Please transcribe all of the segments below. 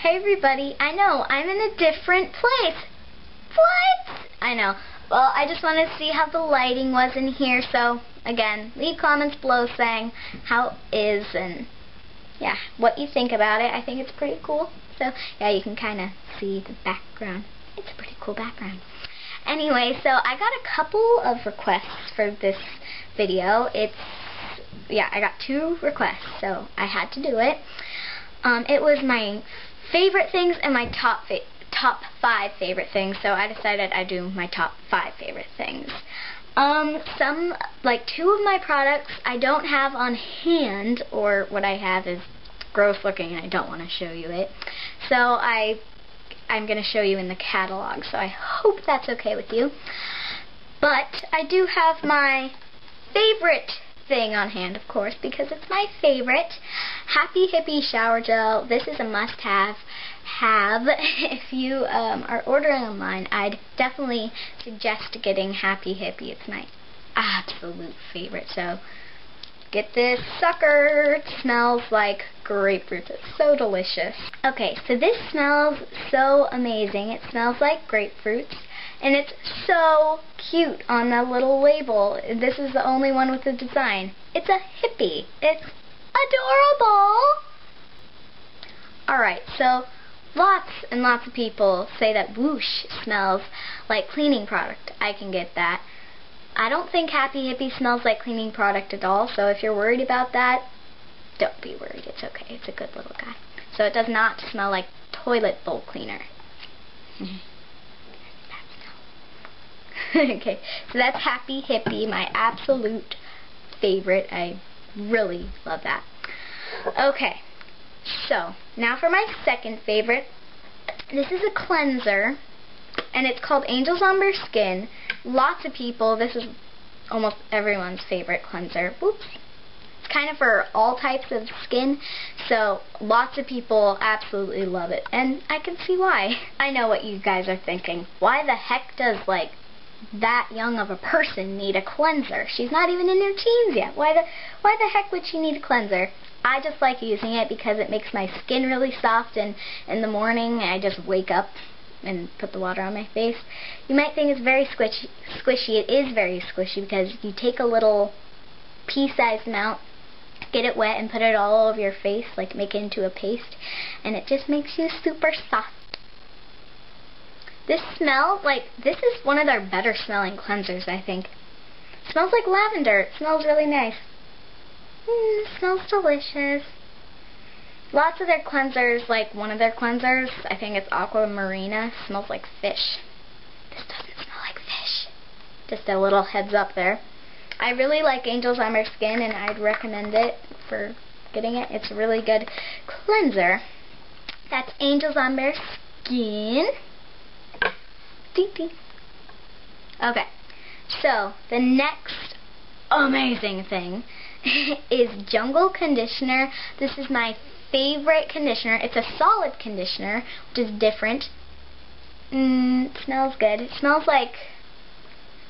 Hey everybody, I know, I'm in a different place. What? I know. Well, I just wanted to see how the lighting was in here, so again, leave comments below saying how is and yeah, what you think about it. I think it's pretty cool. So yeah, you can kind of see the background. It's a pretty cool background. Anyway, so I got a couple of requests for this video. It's, yeah, I got two requests, so I had to do it. Um, it was my favorite things and my top top five favorite things, so I decided I'd do my top five favorite things. Um, some, like two of my products I don't have on hand, or what I have is gross looking and I don't want to show you it. So I, I'm going to show you in the catalog, so I hope that's okay with you. But I do have my favorite thing on hand, of course, because it's my favorite. Happy Hippy Shower Gel. This is a must-have. Have. If you um, are ordering online, I'd definitely suggest getting Happy Hippy. It's my absolute favorite. So get this sucker. It smells like grapefruit. It's so delicious. Okay, so this smells so amazing. It smells like grapefruits. And it's so cute on the little label. This is the only one with the design. It's a hippie. It's adorable. Alright, so lots and lots of people say that Whoosh smells like cleaning product. I can get that. I don't think Happy Hippy smells like cleaning product at all, so if you're worried about that, don't be worried. It's okay. It's a good little guy. So it does not smell like toilet bowl cleaner. okay, so that's Happy Hippy, my absolute favorite. I really love that. Okay, so now for my second favorite. This is a cleanser, and it's called Angels on Skin. Lots of people, this is almost everyone's favorite cleanser. Whoops. It's kind of for all types of skin, so lots of people absolutely love it, and I can see why. I know what you guys are thinking. Why the heck does, like, that young of a person need a cleanser. She's not even in her teens yet. Why the why the heck would she need a cleanser? I just like using it because it makes my skin really soft and in the morning I just wake up and put the water on my face. You might think it's very squishy. squishy. It is very squishy because you take a little pea-sized amount, get it wet and put it all over your face, like make it into a paste, and it just makes you super soft this smell, like, this is one of their better smelling cleansers, I think. It smells like lavender. It smells really nice. Mm, smells delicious. Lots of their cleansers, like one of their cleansers, I think it's Aqua Marina, smells like fish. This doesn't smell like fish. Just a little heads up there. I really like Angels on My Skin, and I'd recommend it for getting it. It's a really good cleanser. That's Angels on Bare Skin. Okay, so the next amazing thing is Jungle Conditioner. This is my favorite conditioner. It's a solid conditioner, which is different. Mmm, smells good. It smells like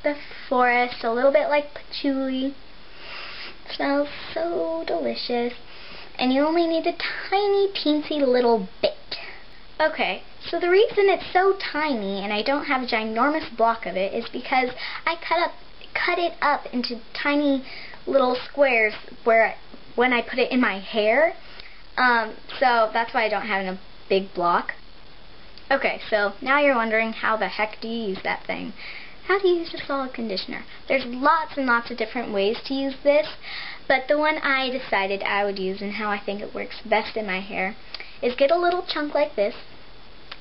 the forest, a little bit like patchouli. It smells so delicious. And you only need a tiny, teensy little bit. Okay, so the reason it's so tiny and I don't have a ginormous block of it is because I cut up cut it up into tiny little squares where when I put it in my hair. Um, so that's why I don't have a big block. Okay, so now you're wondering how the heck do you use that thing? How do you use a solid conditioner? There's lots and lots of different ways to use this, but the one I decided I would use and how I think it works best in my hair is get a little chunk like this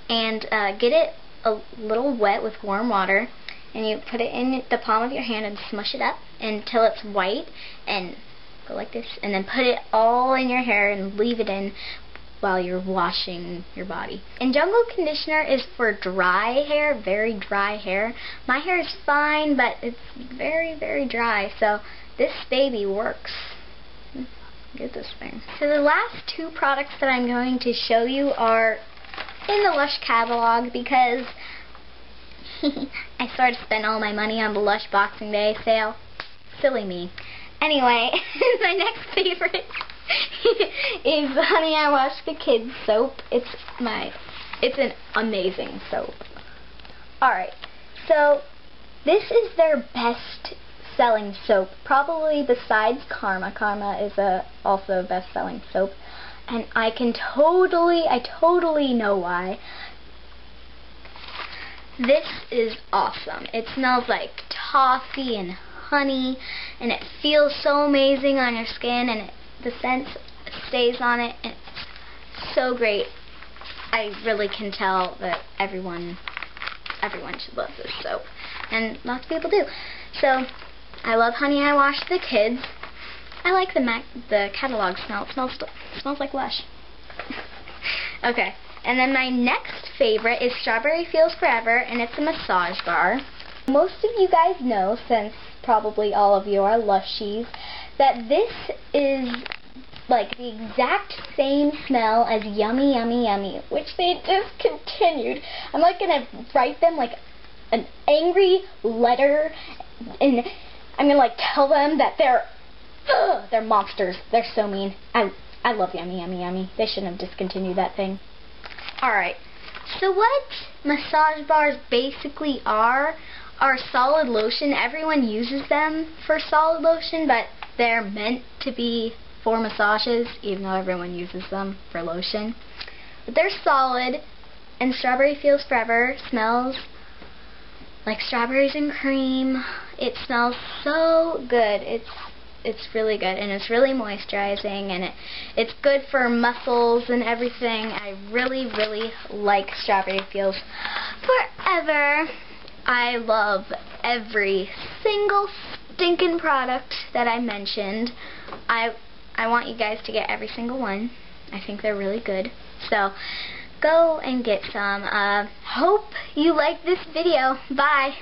and uh, get it a little wet with warm water and you put it in the palm of your hand and smush it up until it's white and go like this and then put it all in your hair and leave it in while you're washing your body. And jungle conditioner is for dry hair, very dry hair. My hair is fine, but it's very, very dry, so this baby works. Get this thing. So the last two products that I'm going to show you are in the Lush catalog because I sort of spent all my money on the Lush Boxing Day sale. Silly me. Anyway, my next favorite is Honey I Wash the Kids soap. It's my, it's an amazing soap. Alright, so this is their best selling soap, probably besides Karma. Karma is a also best selling soap, and I can totally, I totally know why. This is awesome. It smells like toffee and honey, and it feels so amazing on your skin, and it, the scent stays on it, and it's so great. I really can tell that everyone, everyone should love this soap, and lots of people do. So, I love Honey I Wash the Kids. I like the Mac the catalog smell. It smells smells like Lush. okay. And then my next favorite is Strawberry Feels Forever, and it's a massage bar. Most of you guys know, since probably all of you are Lushies, that this is like the exact same smell as Yummy Yummy Yummy, which they discontinued. I'm like to write them like an angry letter, and I'm to like tell them that they're, ugh, they're monsters. They're so mean. I, I love Yummy Yummy Yummy. They shouldn't have discontinued that thing. Alright, so what massage bars basically are, are solid lotion. Everyone uses them for solid lotion, but they're meant to be for massages, even though everyone uses them for lotion. But they're solid, and Strawberry Feels Forever smells like strawberries and cream. It smells so good. It's it's really good and it's really moisturizing and it it's good for muscles and everything. I really really like Strawberry Feels Forever. I love every single stinking product that I mentioned. I I want you guys to get every single one. I think they're really good. So go and get some. Uh, hope you like this video. Bye.